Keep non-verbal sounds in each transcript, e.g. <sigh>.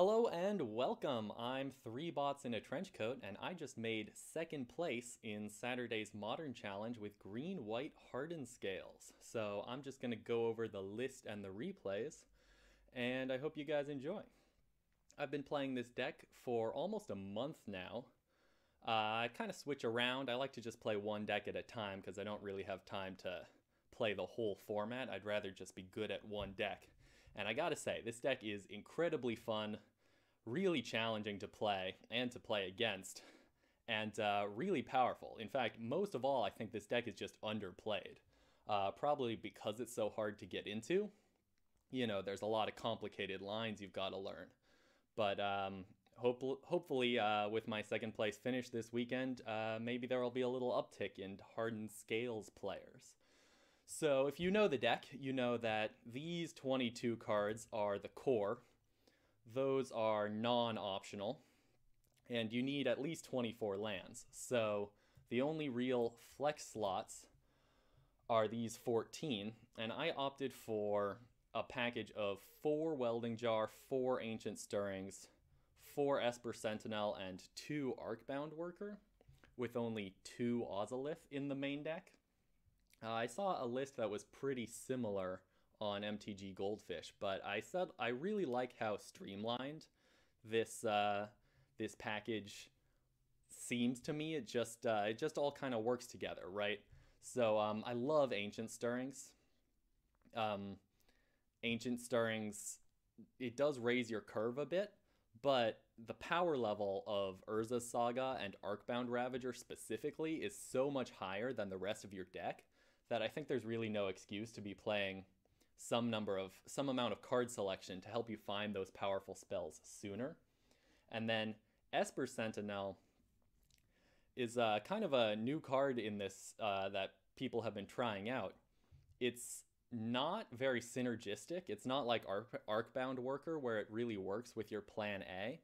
Hello and welcome. I'm three bots in a trench coat, and I just made second place in Saturday's Modern Challenge with green white hardened scales. So I'm just going to go over the list and the replays, and I hope you guys enjoy. I've been playing this deck for almost a month now. Uh, I kind of switch around. I like to just play one deck at a time because I don't really have time to play the whole format. I'd rather just be good at one deck. And I gotta say, this deck is incredibly fun, really challenging to play and to play against, and uh, really powerful. In fact, most of all, I think this deck is just underplayed. Uh, probably because it's so hard to get into. You know, there's a lot of complicated lines you've got to learn. But um, hope, hopefully, uh, with my second place finish this weekend, uh, maybe there will be a little uptick in hardened scales players. So if you know the deck, you know that these 22 cards are the core. Those are non-optional. And you need at least 24 lands. So the only real flex slots are these 14. And I opted for a package of four Welding Jar, four Ancient Stirrings, four Esper Sentinel, and two Arcbound Worker, with only two Ozolith in the main deck. Uh, I saw a list that was pretty similar on MTG Goldfish, but I said I really like how streamlined this uh, this package seems to me. It just uh, it just all kind of works together, right? So um, I love Ancient Stirrings. Um, Ancient Stirrings, it does raise your curve a bit, but the power level of Urza's Saga and Arcbound Ravager specifically is so much higher than the rest of your deck that I think there's really no excuse to be playing some number of some amount of card selection to help you find those powerful spells sooner. And then Esper Sentinel is uh, kind of a new card in this uh, that people have been trying out. It's not very synergistic. It's not like Arc- Arcbound Worker where it really works with your plan A,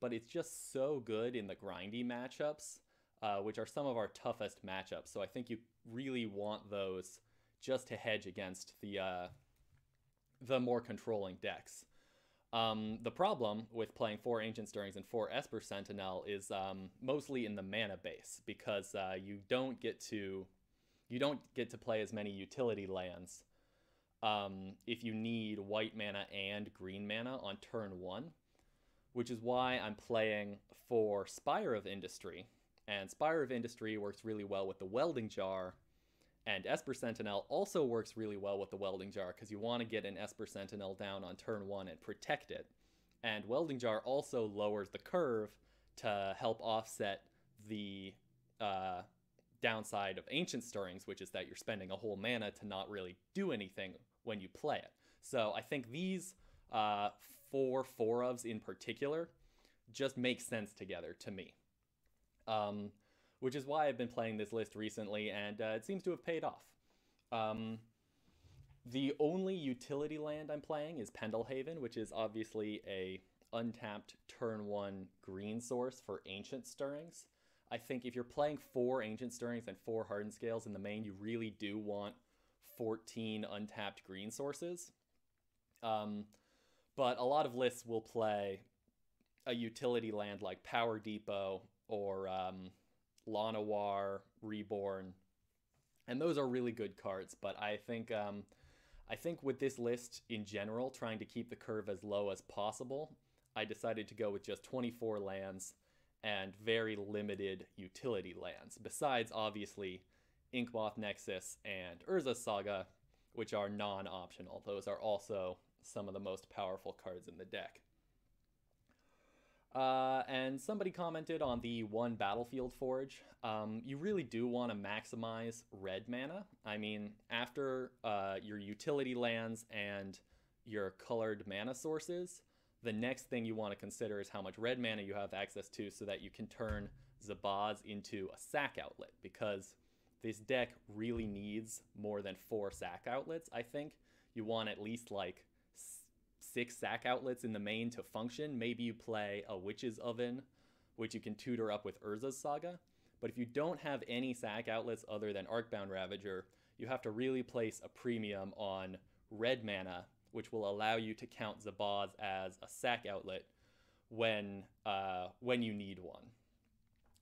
but it's just so good in the grindy matchups uh, which are some of our toughest matchups. So I think you really want those just to hedge against the uh, the more controlling decks. Um, the problem with playing four Ancient Stirrings and four Esper Sentinel is um, mostly in the mana base because uh, you don't get to you don't get to play as many utility lands um, if you need white mana and green mana on turn one, which is why I'm playing for Spire of Industry, and Spire of Industry works really well with the welding jar. And Esper Sentinel also works really well with the welding jar because you want to get an Esper Sentinel down on turn one and protect it. And welding jar also lowers the curve to help offset the uh, downside of ancient stirrings, which is that you're spending a whole mana to not really do anything when you play it. So I think these uh, four four ofs in particular just make sense together to me um, which is why I've been playing this list recently, and uh, it seems to have paid off. Um, the only utility land I'm playing is Pendelhaven, which is obviously a untapped turn one green source for Ancient Stirrings. I think if you're playing four Ancient Stirrings and four Hardened Scales in the main, you really do want 14 untapped green sources. Um, but a lot of lists will play a utility land like Power Depot or um, Llanowar, Reborn, and those are really good cards. But I think um, I think with this list in general, trying to keep the curve as low as possible, I decided to go with just 24 lands and very limited utility lands. Besides, obviously, Inkmoth Nexus and Urza's Saga, which are non-optional. Those are also some of the most powerful cards in the deck. Uh, and somebody commented on the one battlefield forge. Um, you really do want to maximize red mana. I mean, after uh, your utility lands and your colored mana sources, the next thing you want to consider is how much red mana you have access to so that you can turn Zabaz into a sack outlet because this deck really needs more than four sack outlets, I think. You want at least like six sack outlets in the main to function, maybe you play a Witch's Oven, which you can tutor up with Urza's Saga. But if you don't have any sack outlets other than Arcbound Ravager, you have to really place a premium on red mana, which will allow you to count Zabaz as a sack outlet, when uh, when you need one,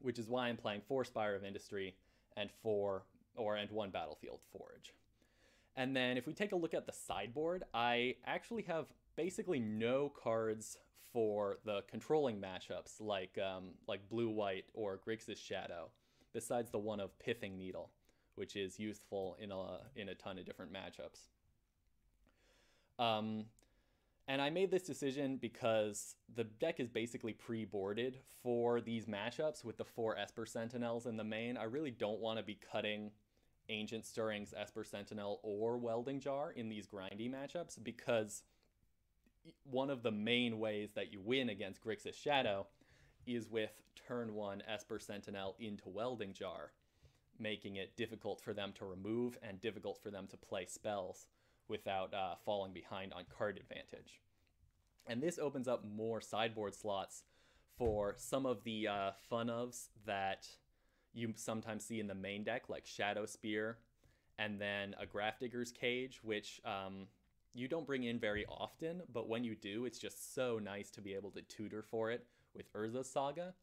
which is why I'm playing four Spire of Industry and four or and one Battlefield Forge. And then if we take a look at the sideboard, I actually have basically no cards for the controlling matchups like um, like blue white or Grixis Shadow, besides the one of Pithing Needle, which is useful in a in a ton of different matchups. Um, and I made this decision because the deck is basically pre-boarded for these matchups with the four Esper Sentinels in the main. I really don't want to be cutting Ancient Stirrings, Esper Sentinel, or Welding Jar in these grindy matchups because one of the main ways that you win against Grixis Shadow is with turn one Esper Sentinel into Welding Jar, making it difficult for them to remove and difficult for them to play spells without uh, falling behind on card advantage. And this opens up more sideboard slots for some of the uh, fun ofs that you sometimes see in the main deck, like Shadow Spear, and then a Grafdigger's Cage, which um, you don't bring in very often, but when you do, it's just so nice to be able to tutor for it with Urza's Saga.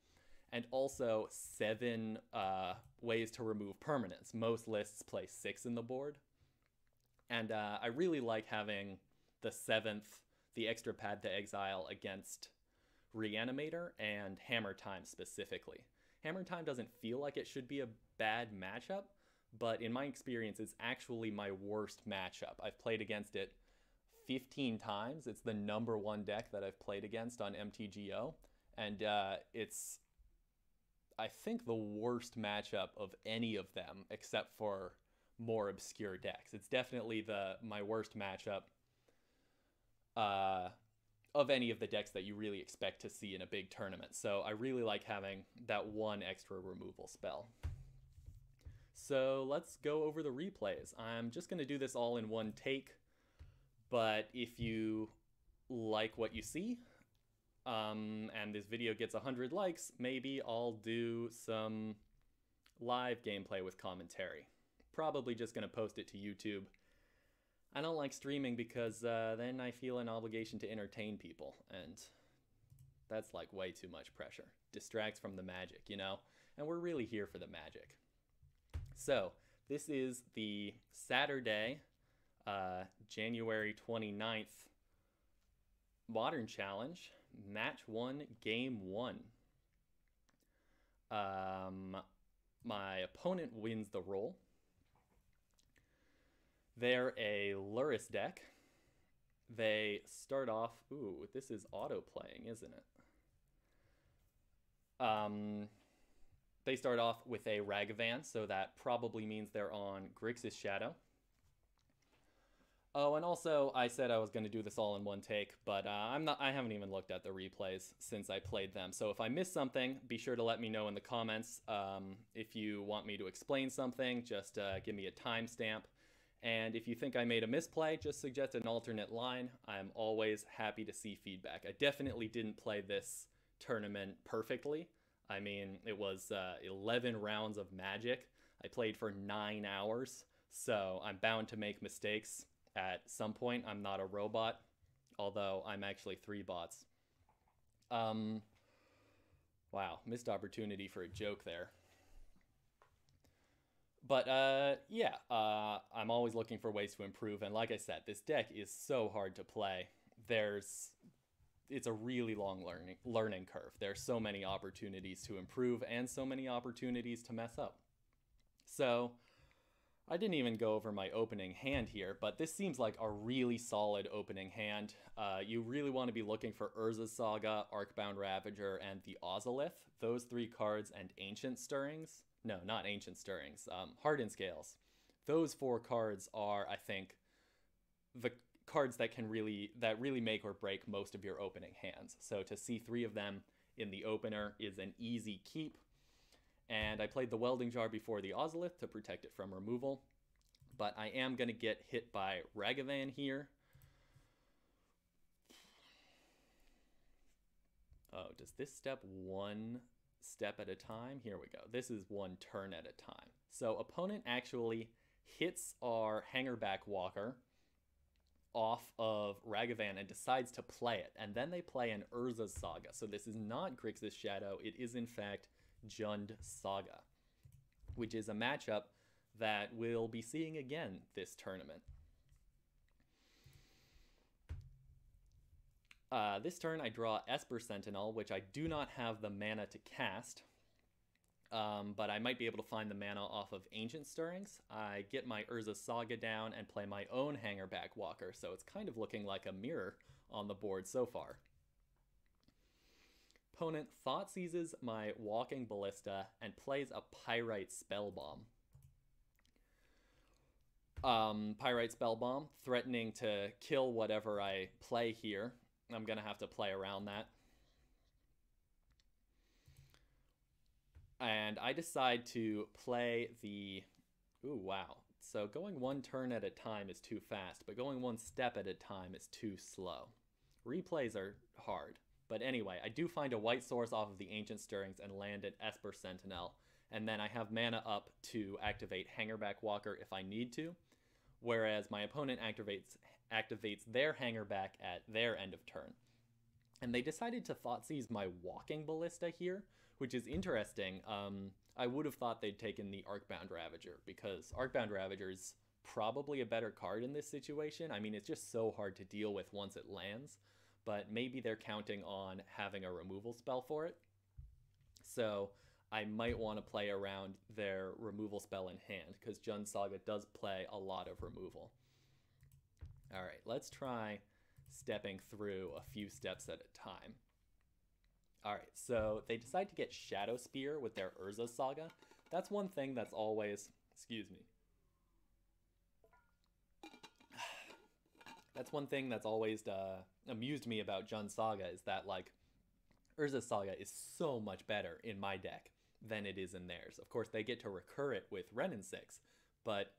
And also seven uh, ways to remove permanents. Most lists play six in the board, and uh, I really like having the seventh, the extra Path to Exile against Reanimator and Hammer Time specifically. Hammer Time doesn't feel like it should be a bad matchup, but in my experience, it's actually my worst matchup. I've played against it 15 times. It's the number one deck that I've played against on MTGO, and uh, it's, I think, the worst matchup of any of them except for more obscure decks. It's definitely the my worst matchup uh, of any of the decks that you really expect to see in a big tournament. So I really like having that one extra removal spell. So let's go over the replays. I'm just going to do this all in one take, but if you like what you see, um, and this video gets 100 likes, maybe I'll do some live gameplay with commentary probably just going to post it to YouTube. I don't like streaming because uh, then I feel an obligation to entertain people, and that's like way too much pressure. Distracts from the magic, you know? And we're really here for the magic. So, this is the Saturday, uh, January 29th Modern Challenge, Match 1, Game 1. Um, my opponent wins the roll. They're a Lurrus deck. They start off. Ooh, this is auto playing, isn't it? Um, they start off with a Ragavan, so that probably means they're on Grixis Shadow. Oh, and also I said I was going to do this all in one take, but uh, I'm not. I haven't even looked at the replays since I played them. So if I missed something, be sure to let me know in the comments. Um, if you want me to explain something, just uh, give me a timestamp. And if you think I made a misplay, just suggest an alternate line. I'm always happy to see feedback. I definitely didn't play this tournament perfectly. I mean, it was uh, 11 rounds of magic. I played for nine hours, so I'm bound to make mistakes at some point. I'm not a robot, although I'm actually three bots. Um, wow, missed opportunity for a joke there but uh, yeah, uh, I'm always looking for ways to improve. And like I said, this deck is so hard to play. There's, it's a really long learning learning curve. There's so many opportunities to improve and so many opportunities to mess up. So, I didn't even go over my opening hand here, but this seems like a really solid opening hand. Uh, you really want to be looking for Urza's Saga, Arcbound Ravager, and the Ozolith. Those three cards and Ancient Stirrings no, not Ancient Stirrings, um, Hardened Scales. Those four cards are, I think, the cards that can really that really make or break most of your opening hands. So to see three of them in the opener is an easy keep. And I played the Welding Jar before the Ozolith to protect it from removal. But I am going to get hit by Ragavan here. Oh, does this step one step at a time. Here we go. This is one turn at a time. So opponent actually hits our hangarback walker off of Ragavan and decides to play it. And then they play an Urza's Saga. So this is not Grixis Shadow. It is, in fact, Jund Saga, which is a matchup that we'll be seeing again this tournament. Uh, this turn I draw Esper Sentinel, which I do not have the mana to cast, um, but I might be able to find the mana off of Ancient Stirrings. I get my Urza Saga down and play my own Hangarback Walker, so it's kind of looking like a mirror on the board so far. Opponent Thought seizes my Walking Ballista and plays a Pyrite Spell Bomb. Um, Pyrite Spell Bomb, threatening to kill whatever I play here. I'm going to have to play around that. And I decide to play the... Ooh, wow. So going one turn at a time is too fast, but going one step at a time is too slow. Replays are hard. But anyway, I do find a white source off of the Ancient Stirrings and land an Esper Sentinel. And then I have mana up to activate Hangarback Walker if I need to. Whereas my opponent activates activates their Hangarback at their end of turn. And they decided to Thoughtseize my Walking Ballista here, which is interesting. Um, I would have thought they'd taken the Arcbound Ravager, because Arcbound Ravager is probably a better card in this situation. I mean, it's just so hard to deal with once it lands, but maybe they're counting on having a removal spell for it. So I might want to play around their removal spell in hand, because Jund Saga does play a lot of removal. All right, let's try stepping through a few steps at a time. All right, so they decide to get Shadow Spear with their Urza Saga. That's one thing that's always, excuse me. That's one thing that's always uh, amused me about Jund Saga is that like Urza Saga is so much better in my deck than it is in theirs. Of course, they get to recur it with Wrenn and 6, but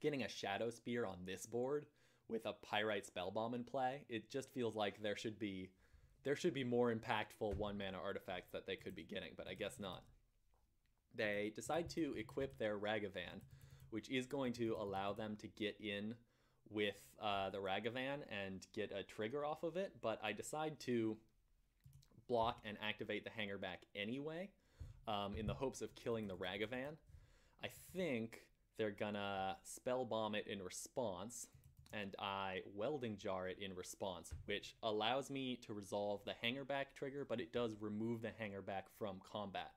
getting a Shadow Spear on this board with a Pyrite Spellbomb in play, it just feels like there should be there should be more impactful one mana artifacts that they could be getting, but I guess not. They decide to equip their Ragavan, which is going to allow them to get in with uh, the Ragavan and get a trigger off of it, but I decide to block and activate the Hangarback anyway um, in the hopes of killing the Ragavan. I think they're gonna spell bomb it in response, and I welding jar it in response, which allows me to resolve the hangarback trigger, but it does remove the hangarback from combat.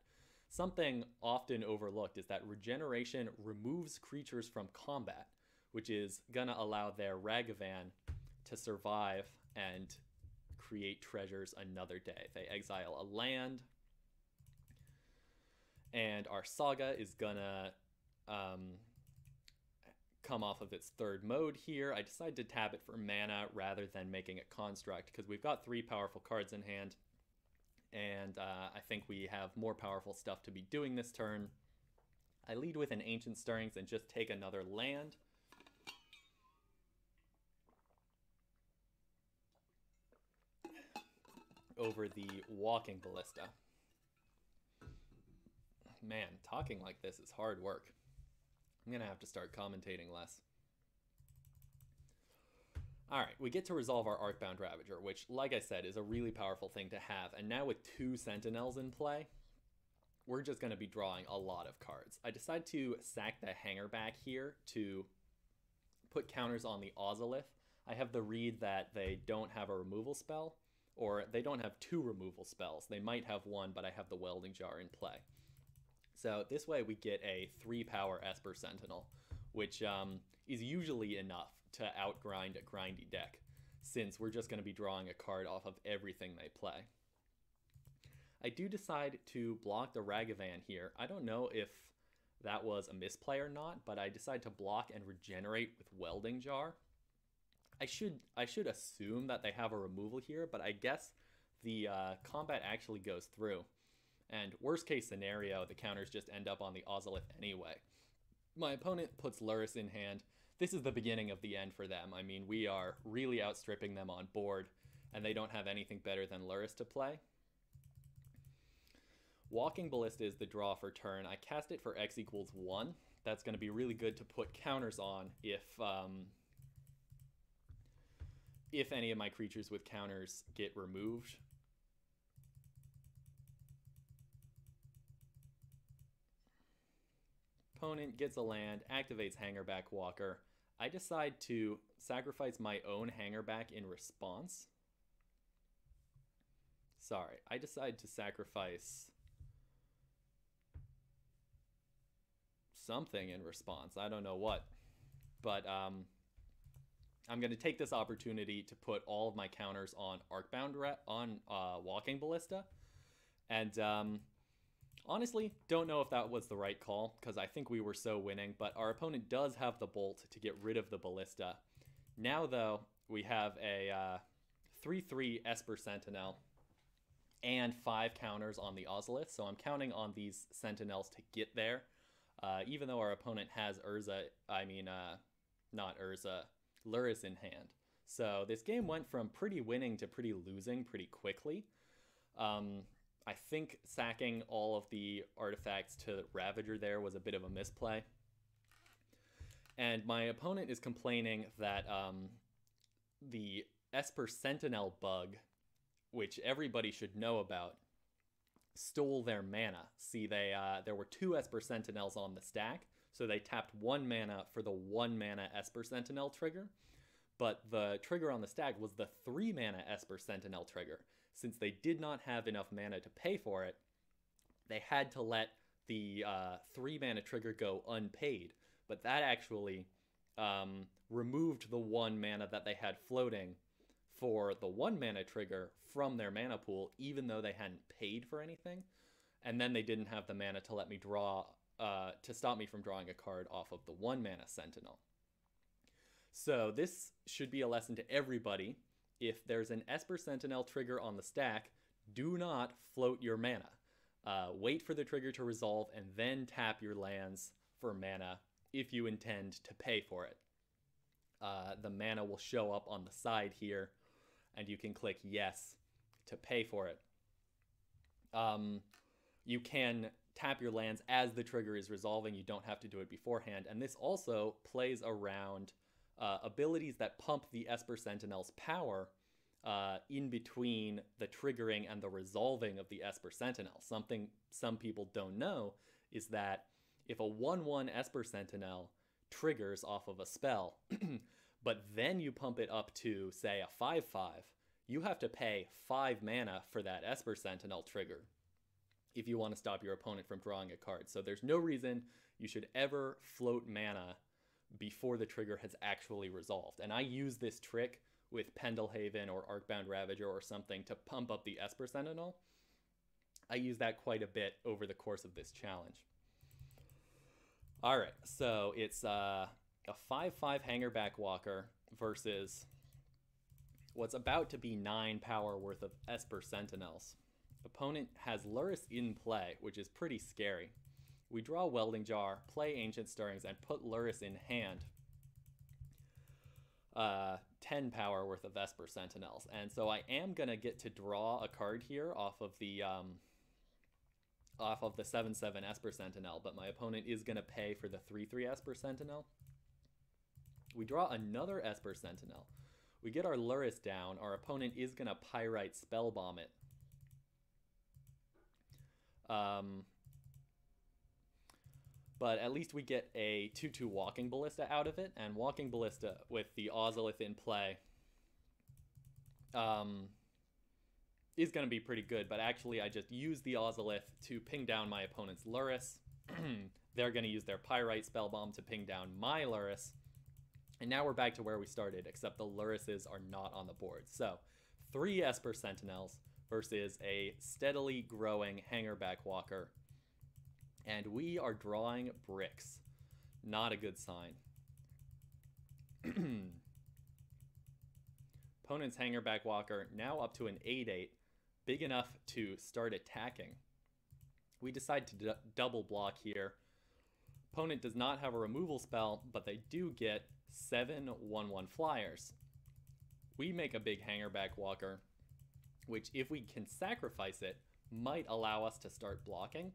Something often overlooked is that regeneration removes creatures from combat, which is gonna allow their Ragavan to survive and create treasures another day. They exile a land, and our saga is gonna um, come off of its third mode here. I decided to tap it for mana rather than making it construct because we've got three powerful cards in hand and uh, I think we have more powerful stuff to be doing this turn. I lead with an Ancient Stirrings and just take another land. Over the Walking Ballista. Man, talking like this is hard work. I'm going to have to start commentating less. Alright, we get to resolve our Arcbound Ravager, which, like I said, is a really powerful thing to have. And now with two Sentinels in play, we're just going to be drawing a lot of cards. I decide to sack the hangarback here to put counters on the Ozolith. I have the read that they don't have a removal spell, or they don't have two removal spells. They might have one, but I have the Welding Jar in play. So this way we get a three power Esper Sentinel, which um, is usually enough to outgrind a grindy deck, since we're just going to be drawing a card off of everything they play. I do decide to block the Ragavan here. I don't know if that was a misplay or not, but I decide to block and regenerate with Welding Jar. I should I should assume that they have a removal here, but I guess the uh, combat actually goes through. And worst case scenario, the counters just end up on the Ozolith anyway. My opponent puts Lurrus in hand. This is the beginning of the end for them. I mean, we are really outstripping them on board, and they don't have anything better than Lurrus to play. Walking Ballista is the draw for turn. I cast it for x equals 1. That's going to be really good to put counters on if um, if any of my creatures with counters get removed. Opponent gets a land, activates Hangarback Walker. I decide to sacrifice my own Hangarback in response. Sorry, I decide to sacrifice something in response. I don't know what. But um, I'm going to take this opportunity to put all of my counters on Arcbound on uh, Walking Ballista. And um, honestly, don't know if that was the right call because I think we were so winning. But our opponent does have the Bolt to get rid of the Ballista. Now, though, we have a 3 uh, 3 Esper Sentinel and five counters on the Ozolith. So I'm counting on these Sentinels to get there. Uh, even though our opponent has Urza, I mean, uh, not Urza, Lurrus in hand. So this game went from pretty winning to pretty losing pretty quickly. Um, I think sacking all of the artifacts to Ravager there was a bit of a misplay. And my opponent is complaining that um, the Esper Sentinel bug, which everybody should know about, stole their mana. See, they uh, there were two Esper Sentinels on the stack, so they tapped one mana for the one mana Esper Sentinel trigger. But the trigger on the stack was the three mana Esper Sentinel trigger. Since they did not have enough mana to pay for it, they had to let the uh, three mana trigger go unpaid. But that actually um, removed the one mana that they had floating for the one mana trigger from their mana pool, even though they hadn't paid for anything. And then they didn't have the mana to let me draw, uh, to stop me from drawing a card off of the one mana Sentinel. So this should be a lesson to everybody. If there's an Esper Sentinel trigger on the stack, do not float your mana. Uh, wait for the trigger to resolve and then tap your lands for mana if you intend to pay for it. Uh, the mana will show up on the side here and you can click yes to pay for it. Um, you can tap your lands as the trigger is resolving. You don't have to do it beforehand. And this also plays around uh, abilities that pump the Esper Sentinel's power uh, in between the triggering and the resolving of the Esper Sentinel. Something some people don't know is that if a 1 1 Esper Sentinel triggers off of a spell, <clears throat> but then you pump it up to, say, a 5 5, you have to pay 5 mana for that Esper Sentinel trigger if you want to stop your opponent from drawing a card. So there's no reason you should ever float mana before the trigger has actually resolved. And I use this trick with Pendelhaven or Arcbound Ravager or something to pump up the Esper Sentinel. I use that quite a bit over the course of this challenge. All right, so it's uh, a 5 5 Hangarback Walker versus what's about to be 9 power worth of Esper Sentinels. Opponent has Lurrus in play, which is pretty scary. We draw Welding Jar, play Ancient Stirrings, and put Lurrus in hand. Uh, 10 power worth of Esper Sentinels. And so I am going to get to draw a card here off of the um, off of the 7-7 Esper Sentinel, but my opponent is going to pay for the 3-3 Esper Sentinel. We draw another Esper Sentinel. We get our Lurrus down. Our opponent is going to Pyrite Spellbomb it. Um, but at least we get a 2-2 Walking Ballista out of it, and Walking Ballista with the Ozolith in play um, is going to be pretty good, but actually I just use the Ozolith to ping down my opponent's Lurrus. <clears throat> They're going to use their Pyrite Spell Bomb to ping down my Lurrus. And now we're back to where we started, except the Lurruses are not on the board. So, three Esper Sentinels versus a steadily growing Hangarback Walker. And we are drawing bricks. Not a good sign. <clears throat> Opponent's Hangerback Walker now up to an 8-8, big enough to start attacking. We decide to double block here. Opponent does not have a removal spell, but they do get seven 1-1 flyers. We make a big hangarback walker, which if we can sacrifice it, might allow us to start blocking.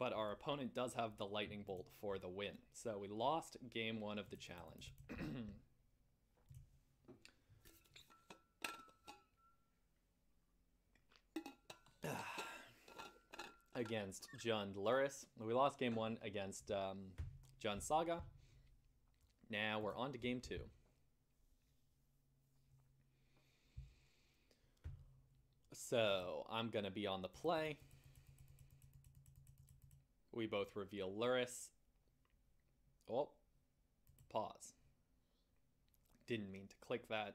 but our opponent does have the lightning bolt for the win. So we lost game one of the challenge. <clears throat> against Jund Lurrus. We lost game one against um, Jund Saga. Now we're on to game two. So I'm going to be on the play. We both reveal Lurrus. Oh, pause. Didn't mean to click that.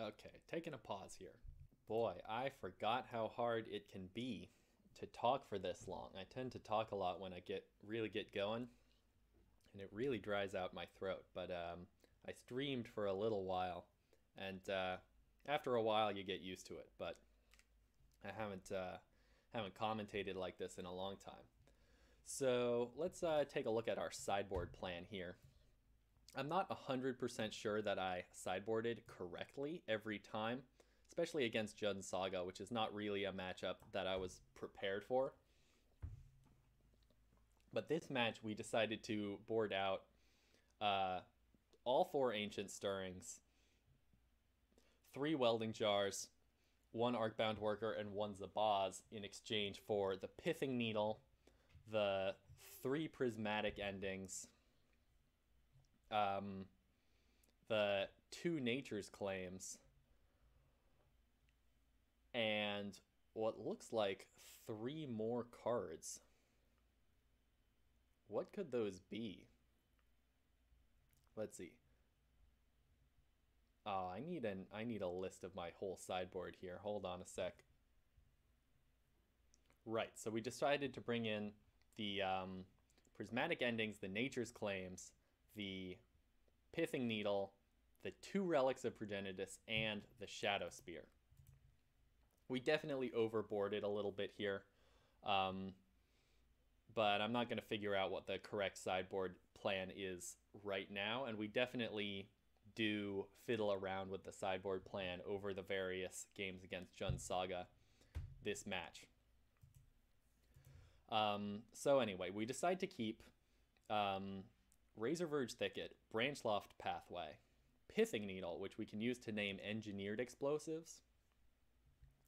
Okay, taking a pause here. Boy, I forgot how hard it can be to talk for this long. I tend to talk a lot when I get really get going, and it really dries out my throat. But um, I streamed for a little while, and uh, after a while, you get used to it. But I haven't uh, haven't commentated like this in a long time. So let's uh, take a look at our sideboard plan here. I'm not 100% sure that I sideboarded correctly every time, especially against Jund Saga, which is not really a matchup that I was prepared for. But this match, we decided to board out uh, all four Ancient Stirrings, three Welding Jars, one Arcbound Worker, and one Zabaz in exchange for the Pithing Needle, the three Prismatic Endings, um, the two Nature's Claims, and what looks like three more cards. What could those be? Let's see. Oh, I need an I need a list of my whole sideboard here. Hold on a sec. Right, so we decided to bring in the um, prismatic endings, the nature's claims, the pithing needle, the two relics of progenitus, and the shadow spear we definitely overboarded a little bit here. Um, but I'm not going to figure out what the correct sideboard plan is right now. And we definitely do fiddle around with the sideboard plan over the various games against Jund Saga this match. Um, so anyway, we decide to keep um, Razorverge Thicket, Branchloft Pathway, Pithing Needle, which we can use to name engineered explosives,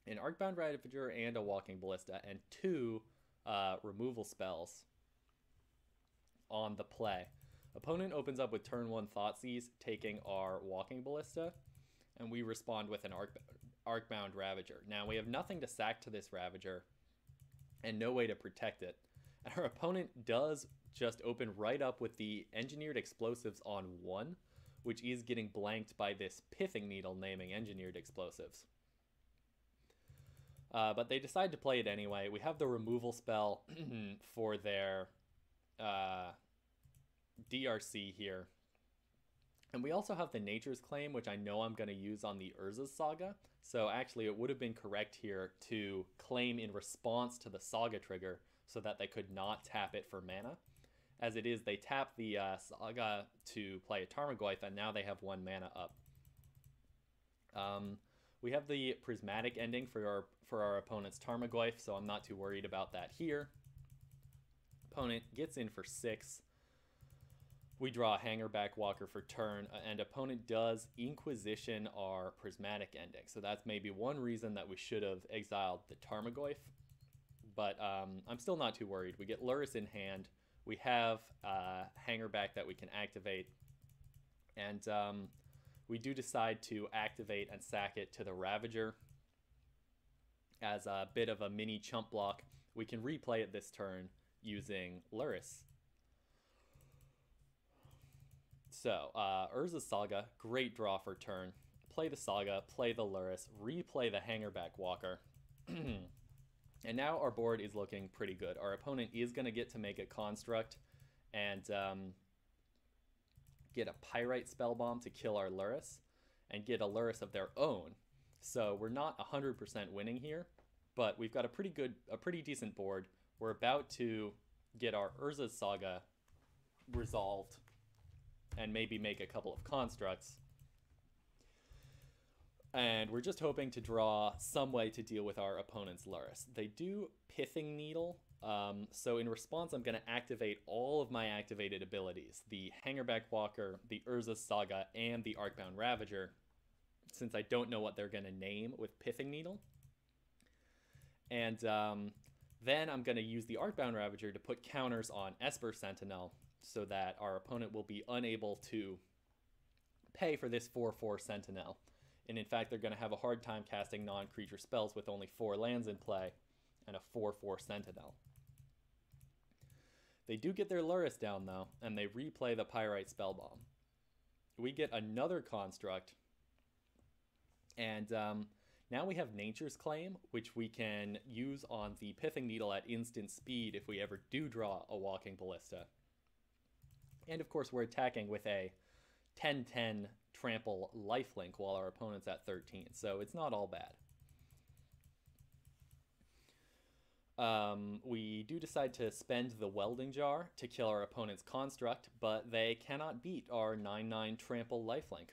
an Arcbound Ravager and a Walking Ballista, and two uh, removal spells on the play. Opponent opens up with turn one Thoughtseize, taking our Walking Ballista, and we respond with an Arc, Arcbound Ravager. Now, we have nothing to sack to this Ravager and no way to protect it. And our opponent does just open right up with the Engineered Explosives on one, which is getting blanked by this Pithing Needle naming Engineered Explosives. Uh, but they decide to play it anyway. We have the removal spell <clears throat> for their uh, DRC here. And we also have the Nature's Claim, which I know I'm going to use on the Urza's Saga. So actually, it would have been correct here to claim in response to the Saga trigger so that they could not tap it for mana. As it is, they tap the uh, Saga to play a Tarmogoyf, and now they have one mana up. Um, we have the prismatic ending for our for our opponent's Tarmogoyf, so I'm not too worried about that here. Opponent gets in for six. We draw a Hangarback Walker for turn, uh, and opponent does Inquisition our prismatic ending. So that's maybe one reason that we should have exiled the Tarmogoyf. But um, I'm still not too worried. We get Lurrus in hand. We have uh, Hangarback that we can activate. And um, we do decide to activate and sack it to the Ravager as a bit of a mini chump block. We can replay it this turn using Lurrus. So, uh, Urza Saga, great draw for turn. Play the Saga, play the Lurrus, replay the Hangarback Walker. <clears throat> and now our board is looking pretty good. Our opponent is going to get to make a construct and um, get a Pyrite spell bomb to kill our Lurrus, and get a Lurrus of their own. So we're not 100% winning here, but we've got a pretty good, a pretty decent board. We're about to get our Urza's Saga resolved and maybe make a couple of constructs. And we're just hoping to draw some way to deal with our opponent's Lurrus. They do Pithing Needle Um, so in response, I'm going to activate all of my activated abilities, the Hangarback Walker, the Urza Saga, and the Arcbound Ravager, since I don't know what they're going to name with Pithing Needle. And um, then I'm going to use the Arcbound Ravager to put counters on Esper Sentinel so that our opponent will be unable to pay for this 4-4 Sentinel. And in fact, they're going to have a hard time casting non-creature spells with only 4 lands in play and a 4-4 Sentinel. They do get their Lurrus down though, and they replay the Pyrite Spellbomb. We get another construct, and um, now we have Nature's Claim, which we can use on the Pithing Needle at instant speed if we ever do draw a Walking Ballista. And of course, we're attacking with a 10-10 trample lifelink while our opponent's at 13, so it's not all bad. Um, we do decide to spend the welding jar to kill our opponent's construct, but they cannot beat our 9-9 trample lifelink.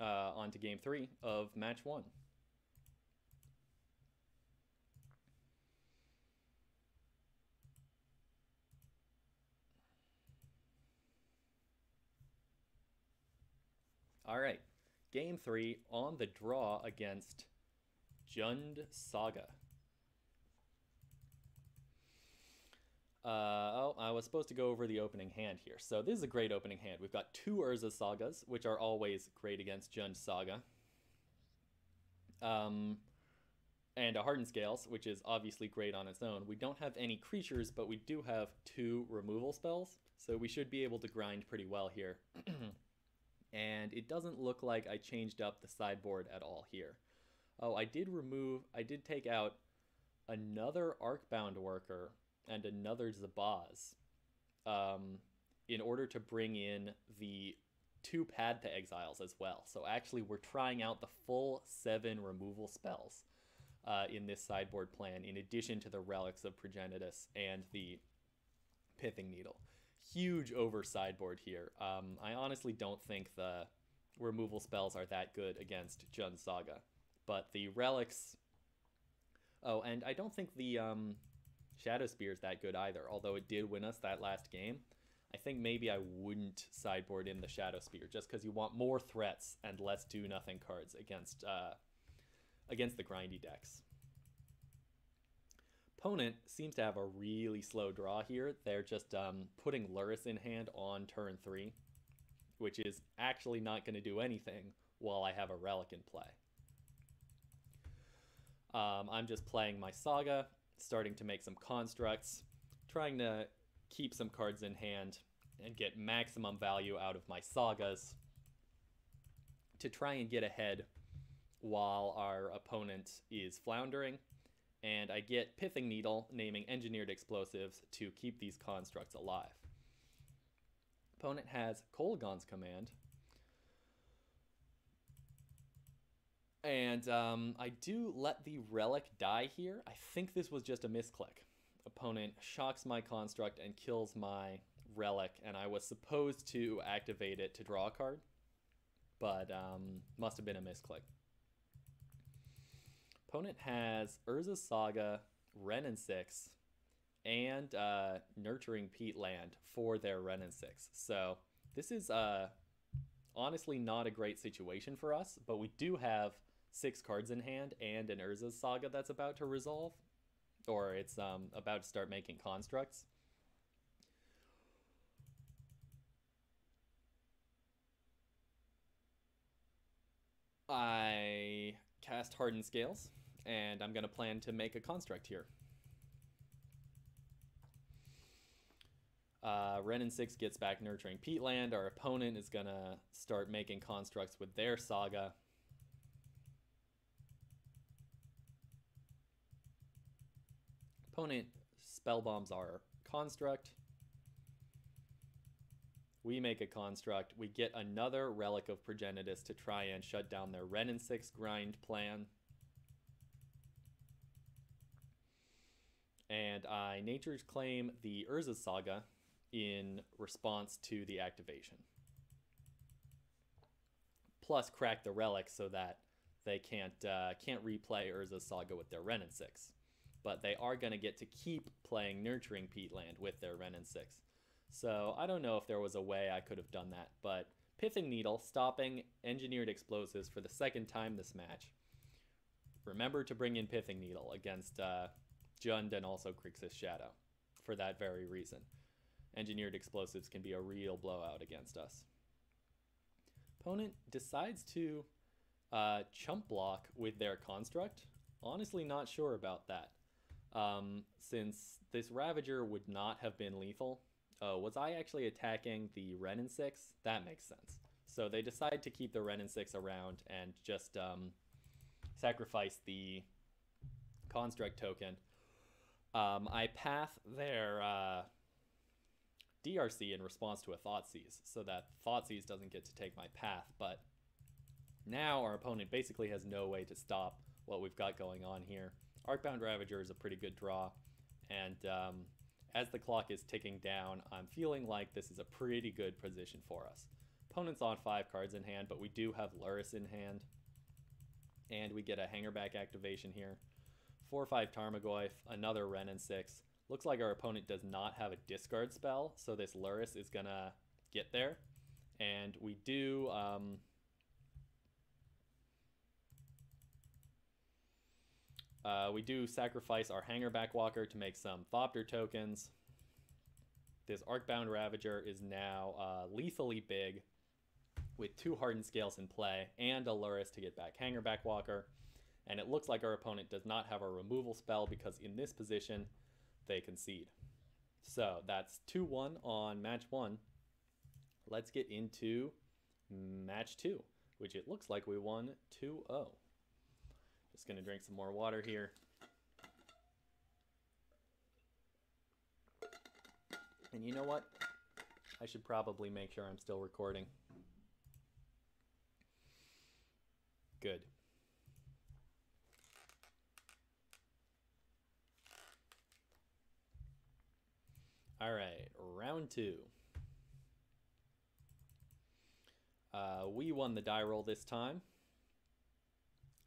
Uh, on to game three of match one. All right, game three on the draw against Jund Saga. Uh, oh, I was supposed to go over the opening hand here. So this is a great opening hand. We've got two Urza Sagas, which are always great against Jund Saga. Um, and a Hardened Scales, which is obviously great on its own. We don't have any creatures, but we do have two removal spells, so we should be able to grind pretty well here. <clears throat> and it doesn't look like I changed up the sideboard at all here. Oh, I did remove, I did take out another Arcbound Worker and another Zabaz um, in order to bring in the two Path to Exiles as well. So actually we're trying out the full seven removal spells uh, in this sideboard plan in addition to the Relics of Progenitus and the Pithing Needle huge over sideboard here. Um, I honestly don't think the removal spells are that good against Jund Saga, but the relics. Oh, and I don't think the um, Shadow Spear is that good either. Although it did win us that last game, I think maybe I wouldn't sideboard in the Shadow Spear just because you want more threats and less do nothing cards against uh, against the grindy decks opponent seems to have a really slow draw here. They're just um, putting Lurrus in hand on turn three, which is actually not going to do anything while I have a Relic in play. Um, I'm just playing my Saga, starting to make some constructs, trying to keep some cards in hand and get maximum value out of my Sagas to try and get ahead while our opponent is floundering and I get Pithing Needle, naming Engineered Explosives to keep these constructs alive. Opponent has Kolaghan's Command. And um, I do let the Relic die here. I think this was just a misclick. Opponent shocks my construct and kills my Relic, and I was supposed to activate it to draw a card, but um, must have been a misclick. Opponent has Urza's Saga, Wrenn and Six, and uh, Nurturing Peatland for their Wrenn and Six. So this is uh, honestly not a great situation for us, but we do have six cards in hand and an Urza's Saga that's about to resolve, or it's um, about to start making constructs. I Hardened Scales and I'm going to plan to make a construct here. Uh, Wrenn and 6 gets back Nurturing Peatland. Our opponent is going to start making constructs with their Saga. Opponent spell bombs our construct. We make a construct. We get another Relic of Progenitus to try and shut down their Wrenn and 6 grind plan. and I Nature's Claim the Urza Saga in response to the activation. Plus, crack the relic so that they can't uh, can't replay Urza's Saga with their and Six. but they are going to get to keep playing Nurturing Peatland with their Wrenn and 6. So I don't know if there was a way I could have done that, but Pithing Needle stopping Engineered Explosives for the second time this match. Remember to bring in Pithing Needle against uh, Jund and also Grixis Shadow for that very reason. Engineered Explosives can be a real blowout against us. Opponent decides to uh, chump block with their Construct. Honestly, not sure about that. Um, since this Ravager would not have been lethal, oh, was I actually attacking the Wrenn and 6? That makes sense. So they decide to keep the Wrenn and 6 around and just um, sacrifice the Construct token. Um, I path their uh, DRC in response to a Thoughtseize so that Thoughtseize doesn't get to take my path, but now our opponent basically has no way to stop what we've got going on here. Arcbound Ravager is a pretty good draw, and um, as the clock is ticking down, I'm feeling like this is a pretty good position for us. Opponent's on five cards in hand, but we do have Lurrus in hand, and we get a Hangarback activation here. 4-5 Tarmogoyf, another Wrenn and 6. Looks like our opponent does not have a discard spell, so this Lurrus is gonna get there. And we do um, Uh, we do sacrifice our Hangarback Walker to make some Thopter tokens. This Arcbound Ravager is now uh, lethally big with two Hardened Scales in play and a Lurrus to get back Hangarback Walker. And it looks like our opponent does not have a removal spell because in this position, they concede. So that's 2-1 on match 1. Let's get into match 2, which it looks like we won 2-0. Just gonna drink some more water here. And you know what? I should probably make sure I'm still recording. Good. All right, round two. Uh, we won the die roll this time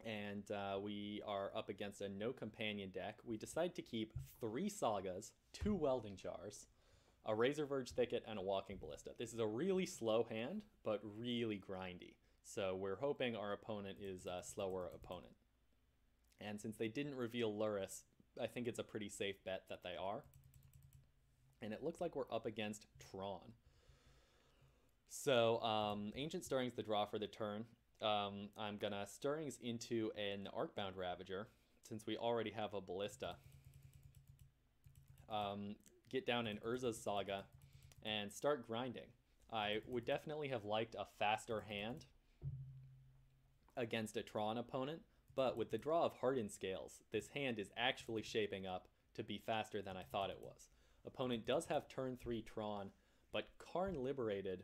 and uh, we are up against a no companion deck. We decide to keep three sagas, two welding jars, a Razorverge Thicket, and a Walking Ballista. This is a really slow hand, but really grindy. So we're hoping our opponent is a slower opponent. And since they didn't reveal Lurrus, I think it's a pretty safe bet that they are. And it looks like we're up against Tron. So um, Ancient Stirring's the draw for the turn um, I'm gonna Stirrings into an Arcbound Ravager, since we already have a Ballista. Um, get down in Urza's Saga, and start grinding. I would definitely have liked a faster hand against a Tron opponent, but with the draw of Hardened Scales, this hand is actually shaping up to be faster than I thought it was. Opponent does have turn 3 Tron, but Karn Liberated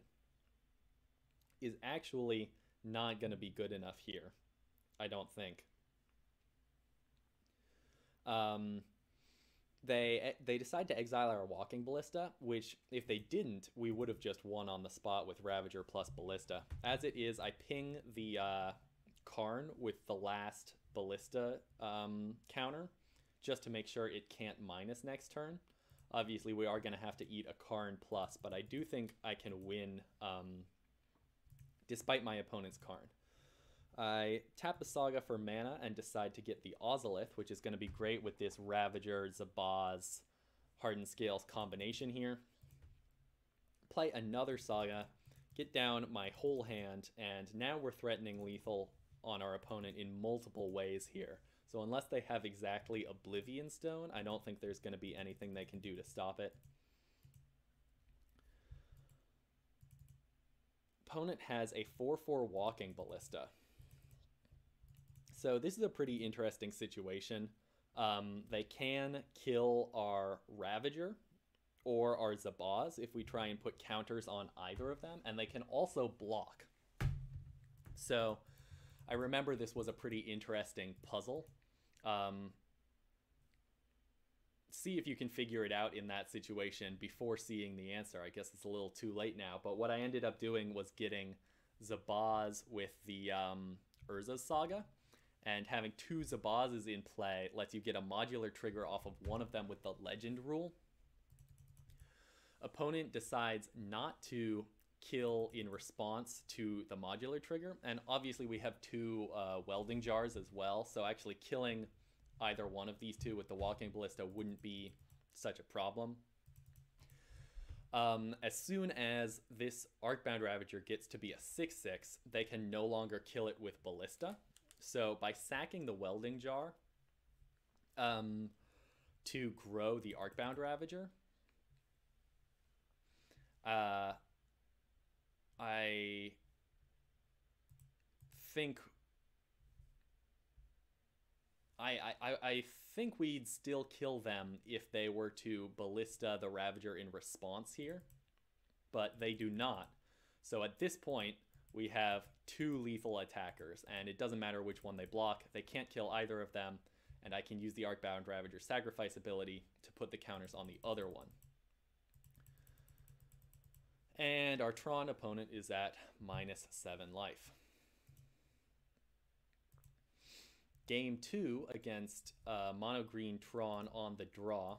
is actually not going to be good enough here. I don't think. Um, they they decide to exile our walking ballista, which if they didn't, we would have just won on the spot with Ravager plus ballista. As it is, I ping the uh, Karn with the last ballista um, counter just to make sure it can't minus next turn. Obviously, we are going to have to eat a Karn plus, but I do think I can win um, despite my opponent's Karn. I tap the Saga for mana and decide to get the Ozolith, which is going to be great with this Ravager, Zabaz, Hardened Scales combination here. Play another Saga, get down my whole hand, and now we're threatening lethal on our opponent in multiple ways here. So unless they have exactly Oblivion Stone, I don't think there's going to be anything they can do to stop it. Opponent has a 4-4 walking ballista. So this is a pretty interesting situation. Um, they can kill our Ravager or our Zabaz if we try and put counters on either of them, and they can also block. So I remember this was a pretty interesting puzzle. Um, see if you can figure it out in that situation before seeing the answer. I guess it's a little too late now. But what I ended up doing was getting Zabaz with the um, Urza's Saga. and having two Zabazes in play lets you get a modular trigger off of one of them with the legend rule. Opponent decides not to kill in response to the modular trigger, and obviously we have two uh, welding jars as well, so actually killing either one of these two with the walking ballista wouldn't be such a problem. Um, as soon as this Arcbound Ravager gets to be a 6-6, they can no longer kill it with Ballista, so by sacking the welding jar um, to grow the Arcbound Ravager, uh, I think I, I, I think we'd still kill them if they were to ballista the Ravager in response here, but they do not. So at this point, we have two lethal attackers, and it doesn't matter which one they block. They can't kill either of them, and I can use the Arcbound Ravager sacrifice ability to put the counters on the other one. And our Tron opponent is at minus 7 life. Game 2 against uh, Mono Green Tron on the draw.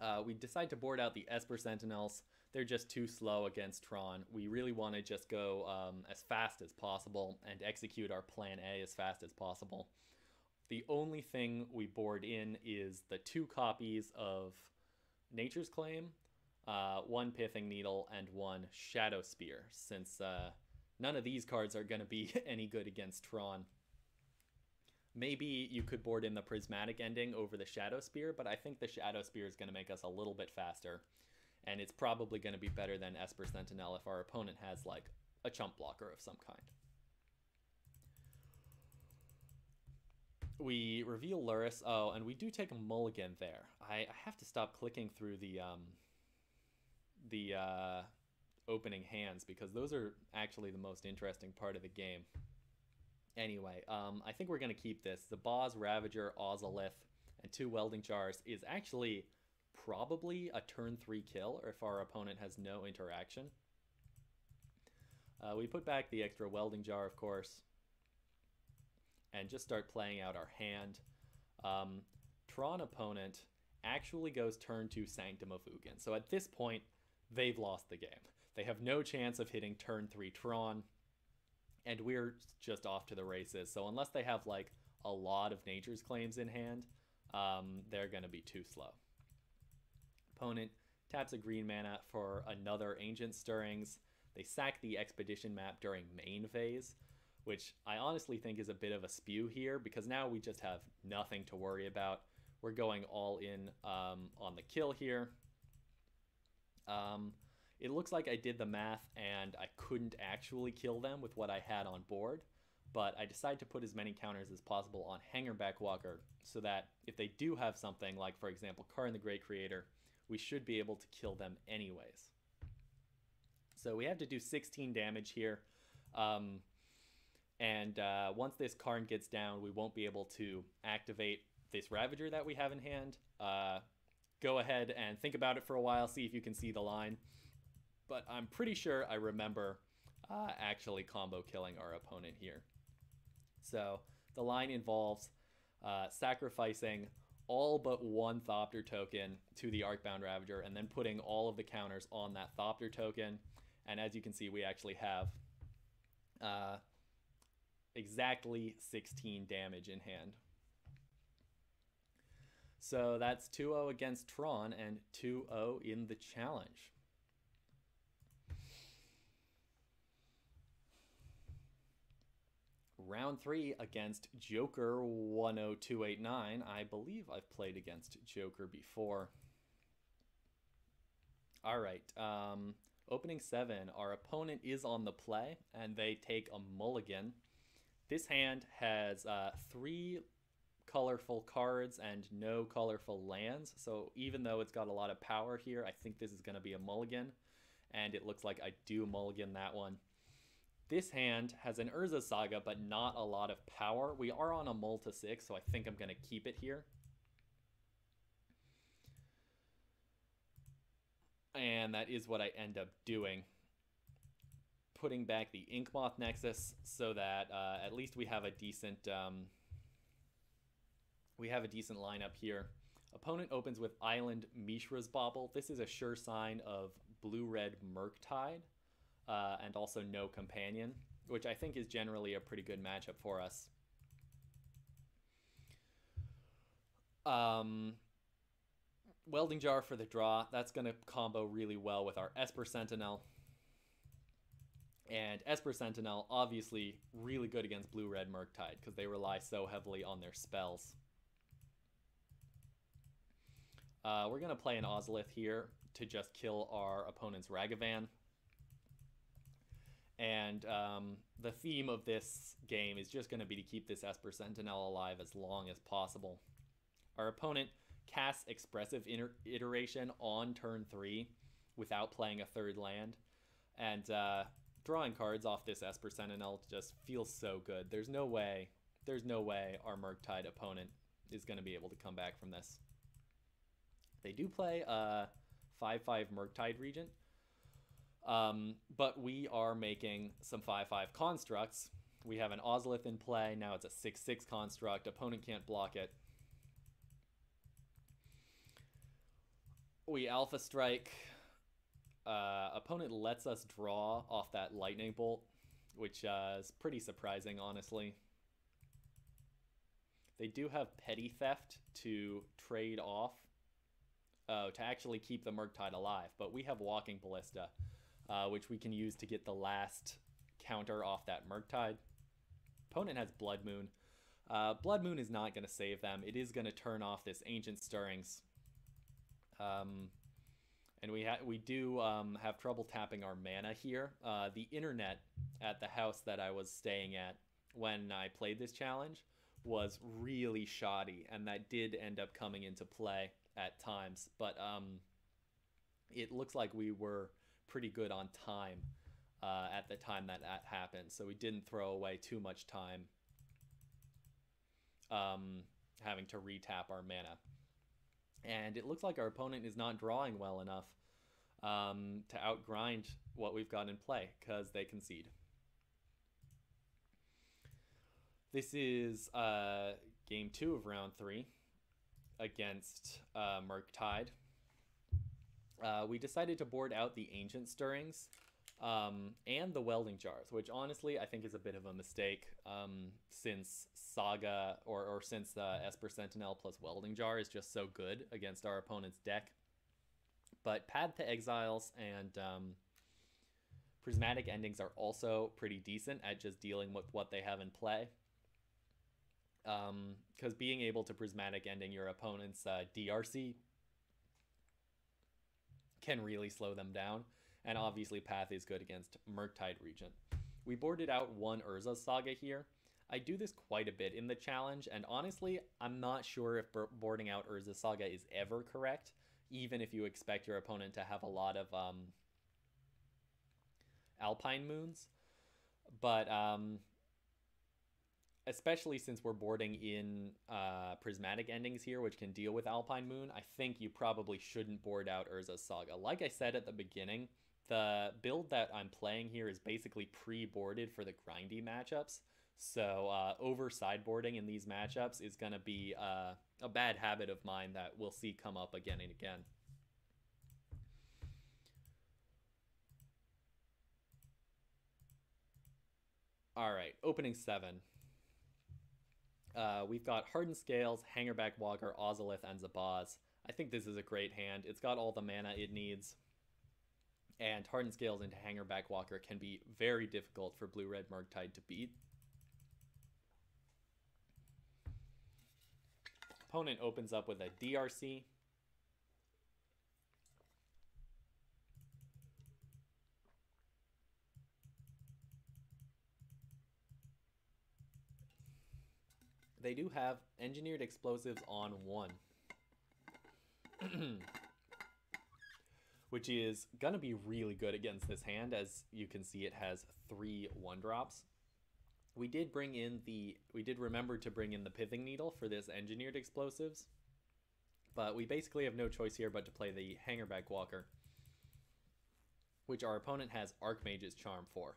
Uh, we decide to board out the Esper Sentinels they're just too slow against Tron. We really want to just go um, as fast as possible and execute our plan A as fast as possible. The only thing we board in is the two copies of Nature's Claim, uh, one Pithing Needle, and one Shadowspear, since uh, none of these cards are going to be <laughs> any good against Tron. Maybe you could board in the Prismatic Ending over the Shadowspear, but I think the Shadowspear is going to make us a little bit faster and it's probably going to be better than Esper Sentinel if our opponent has like a chump blocker of some kind. We reveal Lurrus. Oh, and we do take a mulligan there. I, I have to stop clicking through the um, the uh, opening hands because those are actually the most interesting part of the game. Anyway, um, I think we're going to keep this. Zabaz, Ravager, Ozolith, and two Welding Jars is actually probably a turn three kill or if our opponent has no interaction. Uh, we put back the extra welding jar, of course, and just start playing out our hand. Um, Tron opponent actually goes turn to Sanctum of Ugin. So at this point, they've lost the game. They have no chance of hitting turn three Tron, and we're just off to the races. So unless they have like a lot of nature's claims in hand, um, they're going to be too slow opponent taps a green mana for another Ancient Stirrings. They sack the Expedition map during main phase, which I honestly think is a bit of a spew here because now we just have nothing to worry about. We're going all in um, on the kill here. Um, it looks like I did the math and I couldn't actually kill them with what I had on board, but I decided to put as many counters as possible on Hangarback Walker so that if they do have something like, for example, Karn the Great Creator, we should be able to kill them anyways. So we have to do 16 damage here. Um, and uh, once this Karn gets down, we won't be able to activate this Ravager that we have in hand. Uh, go ahead and think about it for a while, see if you can see the line. But I'm pretty sure I remember uh, actually combo killing our opponent here. So the line involves uh, sacrificing all but one Thopter token to the Arcbound Ravager and then putting all of the counters on that Thopter token. And as you can see, we actually have uh, exactly 16 damage in hand. So that's 2-0 against Tron and 2-0 in the challenge. Round three against Joker 10289. I believe I've played against Joker before. All right. Um, opening seven. Our opponent is on the play, and they take a mulligan. This hand has uh, three colorful cards and no colorful lands. So even though it's got a lot of power here, I think this is going to be a mulligan. And it looks like I do mulligan that one. This hand has an Urza Saga, but not a lot of power. We are on a Multa 6, so I think I'm going to keep it here. And that is what I end up doing. putting back the Inkmoth Nexus so that uh, at least we have a decent um, we have a decent lineup here. Opponent opens with Island Mishra's Bauble. This is a sure sign of blue-red Murktide, uh, and also no companion, which I think is generally a pretty good matchup for us. Um, Welding Jar for the draw. That's going to combo really well with our Esper Sentinel. And Esper Sentinel, obviously, really good against Blue Red Murktide because they rely so heavily on their spells. Uh, we're going to play an Ozolith here to just kill our opponent's Ragavan. And um, the theme of this game is just going to be to keep this Esper Sentinel alive as long as possible. Our opponent casts Expressive Iteration on turn 3 without playing a third land. And uh, drawing cards off this Esper Sentinel just feels so good. There's no way, there's no way our Murktide opponent is going to be able to come back from this. They do play a 5-5 Murktide Regent, um, but we are making some 5-5 constructs. We have an Ozolith in play. Now it's a 6-6 construct. Opponent can't block it. We Alpha Strike. Uh, opponent lets us draw off that Lightning Bolt, which uh, is pretty surprising, honestly. They do have Petty Theft to trade off uh, to actually keep the Murktide alive. But we have Walking Ballista, uh, which we can use to get the last counter off that Murktide. Opponent has Blood Moon. Uh, Blood Moon is not going to save them. It is going to turn off this Ancient Stirrings. Um, and we we do um, have trouble tapping our mana here. Uh, the internet at the house that I was staying at when I played this challenge was really shoddy, and that did end up coming into play at times, but um, it looks like we were pretty good on time uh, at the time that that happened. So we didn't throw away too much time um, having to retap our mana. And it looks like our opponent is not drawing well enough um, to outgrind what we've got in play because they concede. This is uh, game two of round three against uh, Murktide. Uh, we decided to board out the Ancient Stirrings um, and the Welding Jars, which honestly I think is a bit of a mistake um, since Saga or, or since the Esper Sentinel plus Welding Jar is just so good against our opponent's deck. But Path to Exiles and um, Prismatic Endings are also pretty decent at just dealing with what they have in play because um, being able to prismatic ending your opponent's uh, DRC can really slow them down. And obviously, Path is good against Murktide Regent. We boarded out one Urza Saga here. I do this quite a bit in the challenge, and honestly, I'm not sure if boarding out Urza Saga is ever correct, even if you expect your opponent to have a lot of um, Alpine Moons. But um, especially since we're boarding in uh, prismatic endings here, which can deal with Alpine Moon, I think you probably shouldn't board out Urza's Saga. Like I said at the beginning, the build that I'm playing here is basically pre-boarded for the grindy matchups. So uh, over sideboarding in these matchups is going to be uh, a bad habit of mine that we'll see come up again and again. All right, opening seven. Uh, we've got Hardened Scales, Hangarback Walker, Ozolith, and Zabaz. I think this is a great hand. It's got all the mana it needs. And Hardened Scales into Hangarback Walker can be very difficult for Blue Red Murktide to beat. Opponent opens up with a DRC. They do have engineered explosives on one. <clears throat> Which is going to be really good against this hand. As you can see, it has three one drops. We did bring in the, we did remember to bring in the pithing needle for this engineered explosives. But we basically have no choice here but to play the Hangarback Walker. Which our opponent has Archmage's Charm for.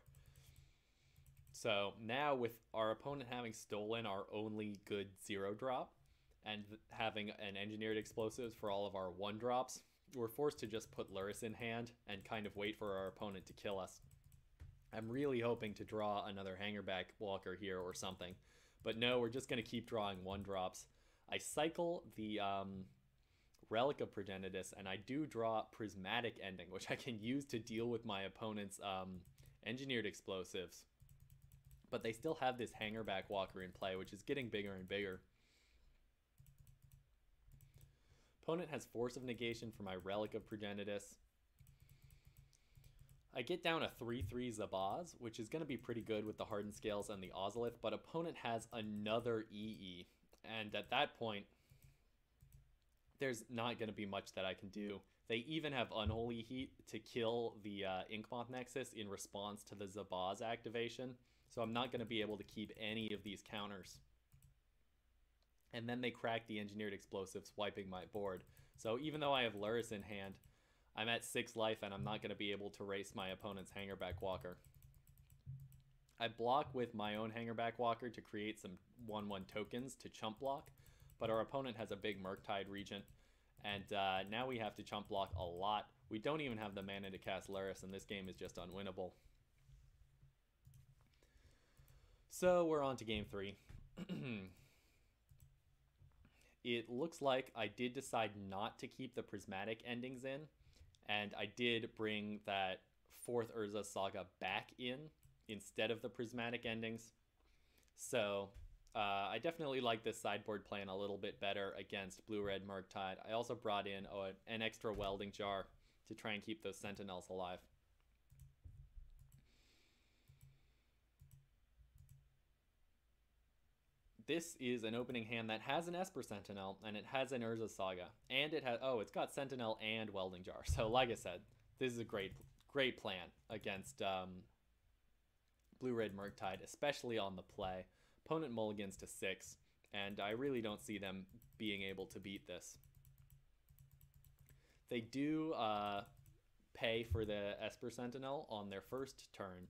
So now, with our opponent having stolen our only good zero drop and having an engineered explosives for all of our one drops, we're forced to just put Lurrus in hand and kind of wait for our opponent to kill us. I'm really hoping to draw another Hangarback Walker here or something. But no, we're just going to keep drawing one drops. I cycle the um, Relic of Progenitus, and I do draw Prismatic Ending, which I can use to deal with my opponent's um, Engineered Explosives but they still have this hangarback walker in play, which is getting bigger and bigger. Opponent has Force of Negation for my Relic of Progenitus. I get down a 3-3 Zabaz, which is going to be pretty good with the Hardened Scales and the Ozolith, but opponent has another EE. And at that point, there's not going to be much that I can do. They even have Unholy Heat to kill the uh, Inkmoth Nexus in response to the Zabaz activation. So I'm not going to be able to keep any of these counters. And then they crack the engineered explosives, wiping my board. So even though I have Lurrus in hand, I'm at 6 life and I'm not going to be able to race my opponent's Hangarback Walker. I block with my own Hangarback Walker to create some 1-1 tokens to chump block, but our opponent has a big Murktide Regent, and uh, now we have to chump block a lot. We don't even have the mana to cast Lurrus, and this game is just unwinnable. So we're on to game three. <clears throat> it looks like I did decide not to keep the prismatic endings in, and I did bring that fourth Urza saga back in instead of the prismatic endings. So uh, I definitely like this sideboard plan a little bit better against blue red Murktide. I also brought in oh, an extra welding jar to try and keep those sentinels alive. This is an opening hand that has an Esper Sentinel and it has an Urza Saga. And it has, oh, it's got Sentinel and Welding Jar. So, like I said, this is a great, great plan against um, Blue Red Murktide, especially on the play. Opponent mulligans to six, and I really don't see them being able to beat this. They do uh, pay for the Esper Sentinel on their first turn,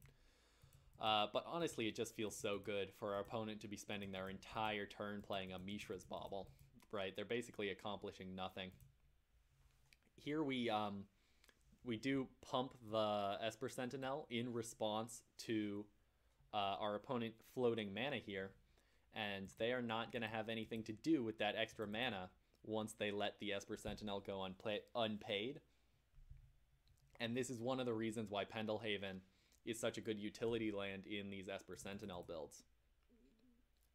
uh, but honestly, it just feels so good for our opponent to be spending their entire turn playing a Mishra's Bauble, right? They're basically accomplishing nothing. Here we um, we do pump the Esper Sentinel in response to uh, our opponent floating mana here, and they are not going to have anything to do with that extra mana once they let the Esper Sentinel go unpaid. And this is one of the reasons why Pendelhaven is such a good utility land in these Esper Sentinel builds.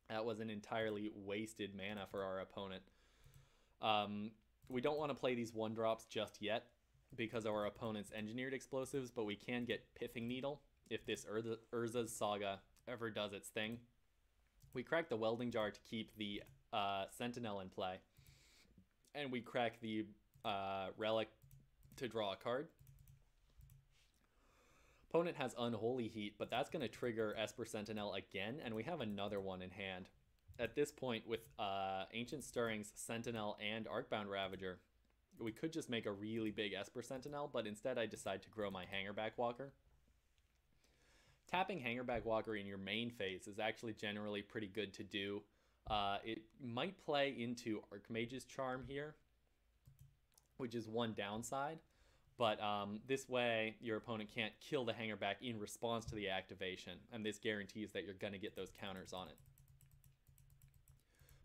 That was an entirely wasted mana for our opponent. Um, we don't want to play these one drops just yet because of our opponent's engineered explosives, but we can get Pithing Needle if this Urza, Urza's Saga ever does its thing. We crack the Welding Jar to keep the uh, Sentinel in play, and we crack the uh, Relic to draw a card. Opponent has Unholy Heat, but that's going to trigger Esper Sentinel again, and we have another one in hand. At this point, with uh, Ancient Stirrings, Sentinel, and Arcbound Ravager, we could just make a really big Esper Sentinel, but instead I decide to grow my Hangarback Walker. Tapping Hangarback Walker in your main phase is actually generally pretty good to do. Uh, it might play into Archmage's Charm here, which is one downside. But um, this way, your opponent can't kill the hangarback in response to the activation, and this guarantees that you're going to get those counters on it.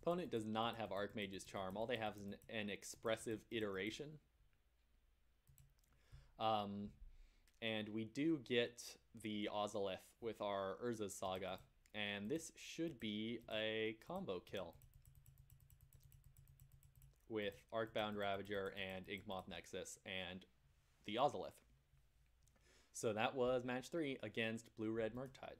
Opponent does not have Archmage's Charm. All they have is an, an expressive iteration. Um, and we do get the Ozolith with our Urza's Saga, and this should be a combo kill with Arcbound Ravager and Inkmoth Nexus and the Ozolith. So that was match three against Blue Red Murktide.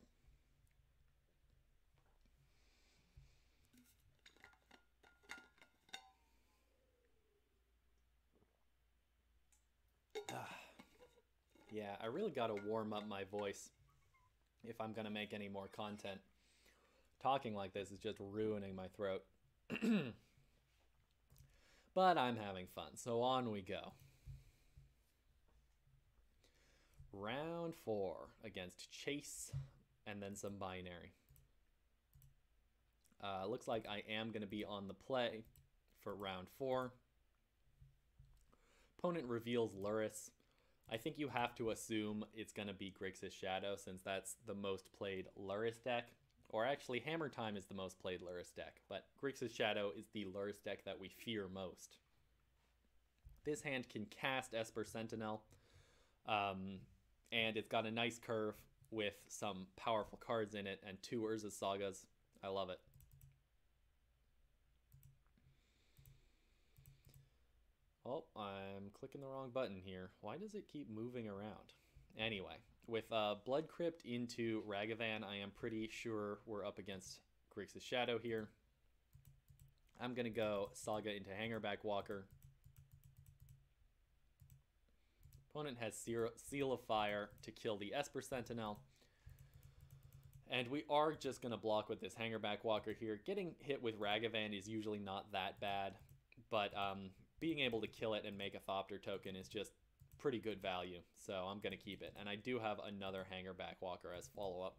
Ah. yeah, I really got to warm up my voice if I'm going to make any more content. Talking like this is just ruining my throat. <clears throat> but I'm having fun, so on we go. Round four against Chase and then some binary. Uh, looks like I am going to be on the play for round four. Opponent reveals Lurrus. I think you have to assume it's going to be Grixis Shadow since that's the most played Lurrus deck. Or actually, Hammer Time is the most played Lurrus deck, but Grixis Shadow is the Lurrus deck that we fear most. This hand can cast Esper Sentinel, um, and it's got a nice curve with some powerful cards in it and two Urza Sagas. I love it. Oh, I'm clicking the wrong button here. Why does it keep moving around? Anyway, with uh, Blood Crypt into Ragavan, I am pretty sure we're up against Grixis Shadow here. I'm going to go Saga into Hangarback Walker. Opponent has Seal of Fire to kill the Esper Sentinel. And we are just going to block with this Hangarback Walker here. Getting hit with Ragavan is usually not that bad, but um, being able to kill it and make a Thopter token is just pretty good value. So I'm going to keep it. And I do have another Hangarback Walker as follow-up.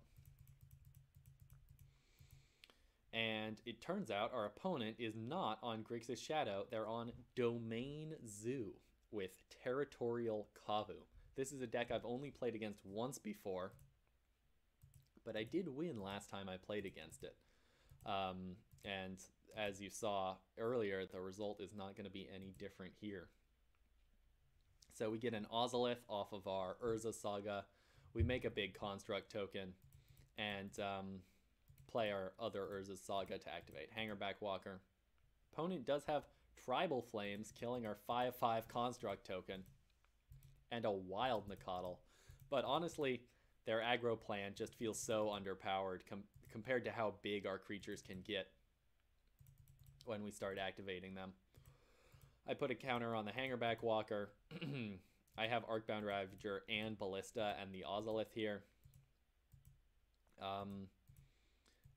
And it turns out our opponent is not on Grixis Shadow. They're on Domain Zoo with Territorial Kavu. This is a deck I've only played against once before, but I did win last time I played against it. Um, and as you saw earlier, the result is not going to be any different here. So we get an Ozolith off of our Urza Saga. We make a big Construct token and um, play our other Urza Saga to activate. Hangarback Walker. Opponent does have Tribal Flames, killing our 5-5 Construct token, and a Wild Nacatl. But honestly, their aggro plan just feels so underpowered com compared to how big our creatures can get when we start activating them. I put a counter on the Hangarback Walker. <clears throat> I have Arcbound Ravager and Ballista and the Ozolith here. Um,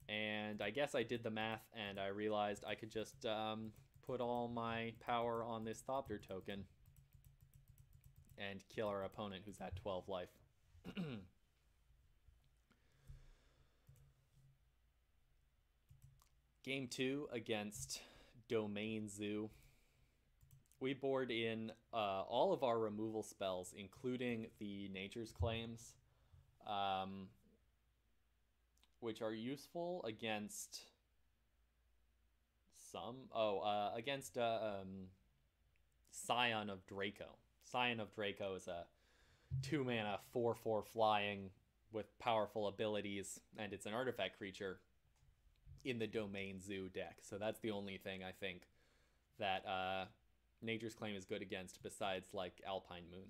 and I guess I did the math and I realized I could just um, put all my power on this Thopter token and kill our opponent who's at 12 life. <clears throat> Game two against Domain Zoo. We board in uh, all of our removal spells, including the Nature's Claims, um, which are useful against some. Oh, uh, against uh, um, Scion of Draco. Scion of Draco is a two mana, 4 4 flying with powerful abilities, and it's an artifact creature in the Domain Zoo deck. So that's the only thing I think that uh, Nature's Claim is good against besides like Alpine Moon.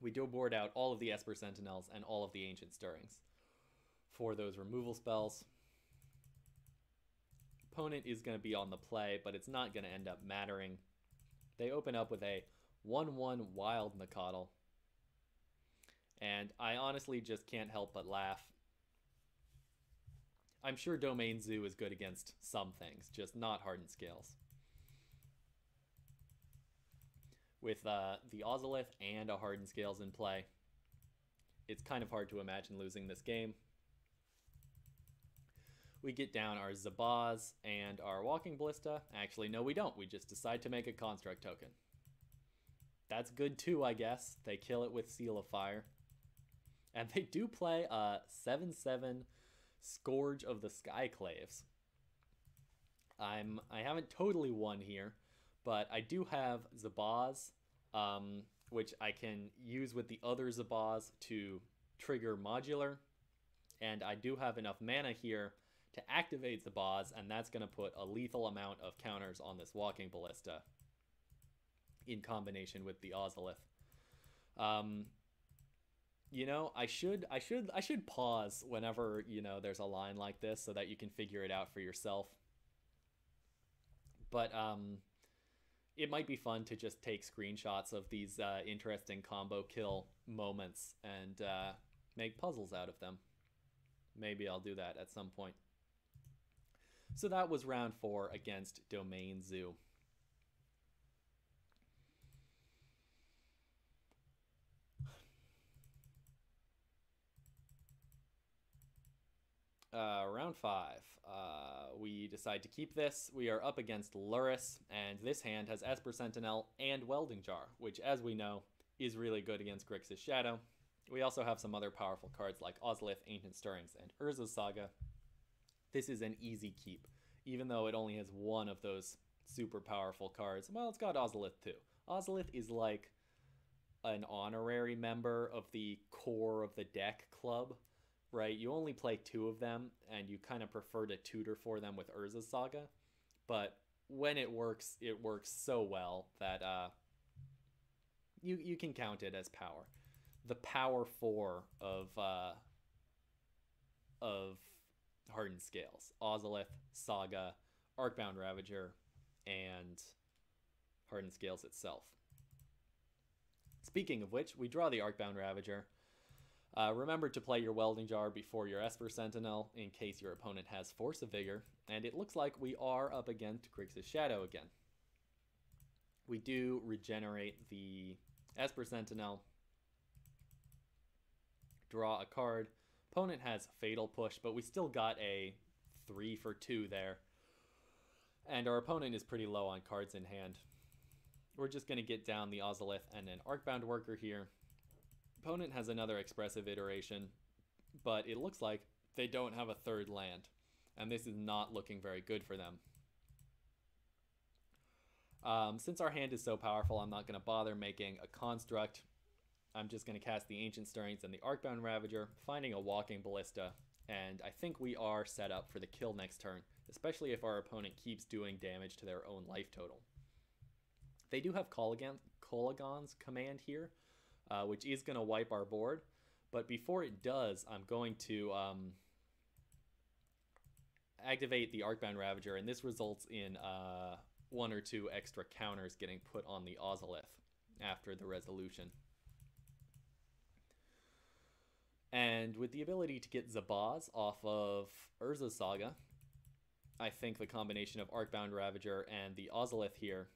We do board out all of the Esper Sentinels and all of the Ancient Stirrings for those removal spells. Opponent is going to be on the play, but it's not going to end up mattering. They open up with a 1-1 Wild Nacatl. And I honestly just can't help but laugh I'm sure Domain Zoo is good against some things, just not Hardened Scales. With uh, the Ozolith and a Hardened Scales in play, it's kind of hard to imagine losing this game. We get down our Zabaz and our Walking Ballista. Actually, no, we don't. We just decide to make a Construct token. That's good too, I guess. They kill it with Seal of Fire. And they do play a 7 7 Scourge of the Skyclaves. I'm I haven't totally won here, but I do have Zabaz, um, which I can use with the other Zabaz to trigger modular, and I do have enough mana here to activate the boss, and that's going to put a lethal amount of counters on this Walking Ballista in combination with the Ozolith. Um, you know i should i should i should pause whenever you know there's a line like this so that you can figure it out for yourself. But um it might be fun to just take screenshots of these uh, interesting combo kill moments and uh, make puzzles out of them. Maybe i'll do that at some point so that was round four against domain zoo Uh, round five. Uh, we decide to keep this. We are up against Lurrus, and this hand has Esper Sentinel and Welding Jar, which, as we know, is really good against Grixis Shadow. We also have some other powerful cards like Ozolith, Ancient Stirrings, and Urza's Saga. This is an easy keep, even though it only has one of those super powerful cards. Well, it's got Ozolith too. Ozolith is like an honorary member of the core of the deck club, right? You only play two of them, and you kind of prefer to tutor for them with Urza's Saga. But when it works, it works so well that uh, you you can count it as power. The power four of uh, of Hardened Scales: Ozolith, Saga, Arcbound Ravager, and Hardened Scales itself. Speaking of which, we draw the Arcbound Ravager. Uh, remember to play your Welding Jar before your Esper Sentinel in case your opponent has Force of Vigor, and it looks like we are up against Grixis Shadow again. We do regenerate the Esper Sentinel, draw a card. Opponent has Fatal Push, but we still got a 3 for 2 there. And our opponent is pretty low on cards in hand. We're just going to get down the Ozolith and an Arcbound Worker here. Opponent has another expressive iteration, but it looks like they don't have a third land. And this is not looking very good for them. Um, since our hand is so powerful, I'm not going to bother making a construct. I'm just going to cast the Ancient Stirrings and the Arcbound Ravager, finding a Walking Ballista, and I think we are set up for the kill next turn, especially if our opponent keeps doing damage to their own life total. They do have Kolaghan's command here, uh, which is going to wipe our board, but before it does, I'm going to um, activate the Arcbound Ravager, and this results in uh, one or two extra counters getting put on the Ozolith after the resolution. And with the ability to get Zabaz off of Urza's Saga, I think the combination of Arcbound Ravager and the Ozolith here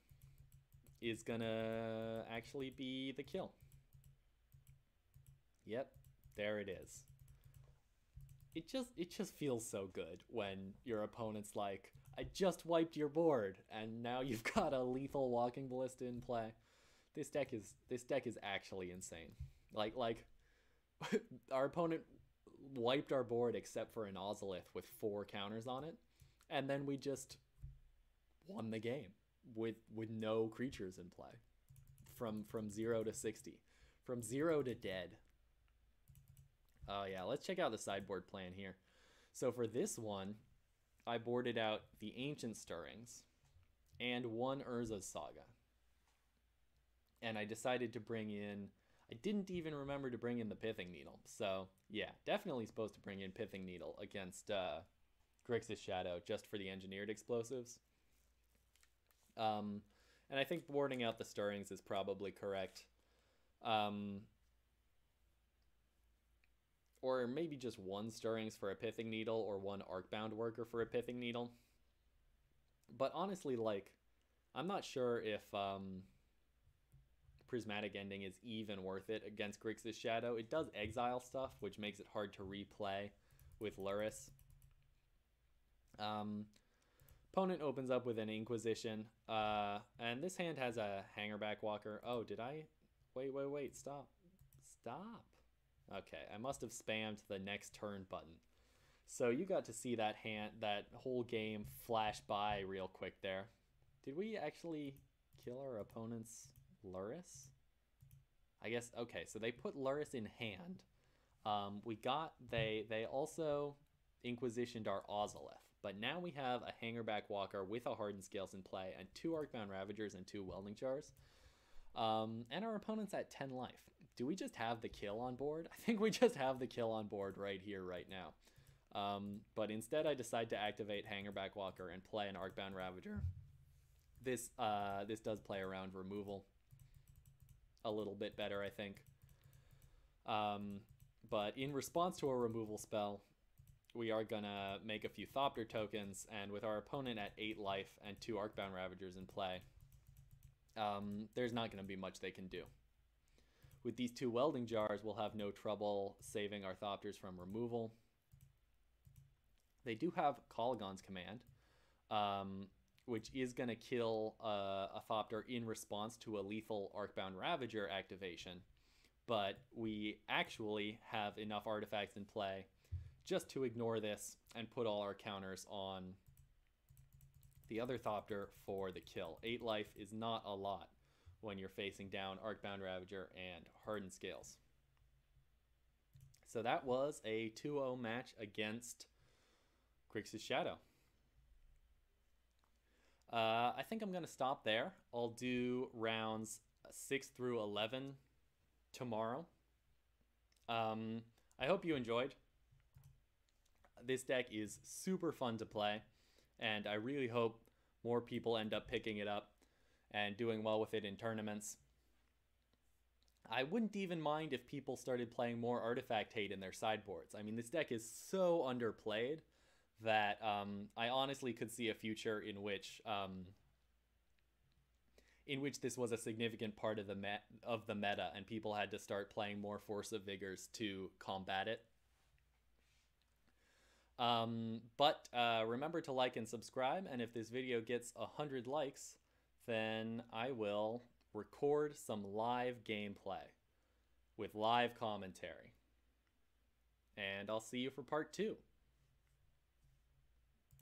is gonna actually be the kill. Yep, there it is. It just it just feels so good when your opponent's like, I just wiped your board, and now you've <laughs> got a lethal walking ballista in play. This deck is this deck is actually insane. Like like <laughs> our opponent wiped our board except for an Ozolith with four counters on it, and then we just won the game with with no creatures in play. From from 0 to 60 from 0 to dead. Oh yeah. Let's check out the sideboard plan here. So for this one I boarded out the Ancient Stirrings and one Urza's Saga. And I decided to bring in, I didn't even remember to bring in the Pithing Needle. So, yeah, definitely supposed to bring in Pithing Needle against uh, Grixis Shadow just for the engineered explosives. Um, and I think boarding out the Stirrings is probably correct. Um, or maybe just one stirrings for a pithing needle or one arcbound worker for a pithing needle. But honestly, like, I'm not sure if um, prismatic ending is even worth it against Grixis Shadow. It does exile stuff, which makes it hard to replay with Lurrus. Um, opponent opens up with an Inquisition, uh, and this hand has a Hangarback Walker. Oh, did I? Wait, wait, wait! Stop! Stop! Okay, I must have spammed the next turn button. So you got to see that hand, that whole game flash by real quick there. Did we actually kill our opponent's Lurrus? I guess okay. So they put Lurrus in hand. Um, we got they they also inquisitioned our Ozolith, but now we have a Hangarback Walker with a Hardened Scales in play and two Arcbound Ravagers and two Welding Jars. Um, and our opponent's at 10 life do we just have the kill on board? I think we just have the kill on board right here, right now. Um, but instead, I decide to activate Hangarback Walker and play an Arcbound Ravager. This uh, this does play around removal a little bit better, I think. Um, but in response to a removal spell, we are gonna make a few Thopter tokens, and with our opponent at 8 life and two Arcbound Ravagers in play, um, there's not gonna be much they can do. With these two welding jars, we'll have no trouble saving our Thopters from removal. they do have Kolaghan's Command, um, which is going to kill uh, a Thopter in response to a lethal Arcbound Ravager activation. But we actually have enough artifacts in play just to ignore this and put all our counters on the other Thopter for the kill. 8 life is not a lot when you're facing down Arcbound Ravager and Hardened Scales. So that was a 2-0 match against Grixis Shadow. Uh, I think I'm going to stop there. I'll do rounds 6 through 11 tomorrow. Um, I hope you enjoyed. This deck is super fun to play, and I really hope more people end up picking it up and doing well with it in tournaments. I wouldn't even mind if people started playing more artifact hate in their sideboards. I mean, this deck is so underplayed that um, I honestly could see a future in which um, in which this was a significant part of the of the meta, and people had to start playing more Force of Vigors to combat it. Um, but uh, remember to like and subscribe, and if this video gets a hundred likes, then I will record some live gameplay with live commentary. And I'll see you for part two.